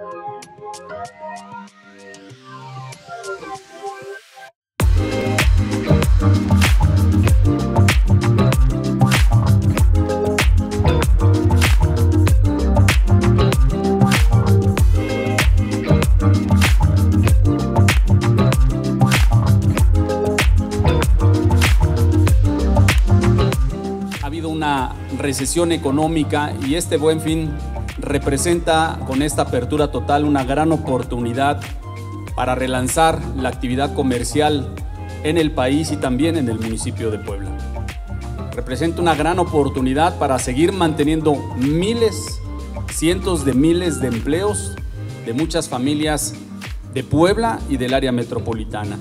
Ha habido una recesión económica y este buen fin representa con esta apertura total una gran oportunidad para relanzar la actividad comercial en el país y también en el municipio de Puebla. Representa una gran oportunidad para seguir manteniendo miles, cientos de miles de empleos de muchas familias de Puebla y del área metropolitana.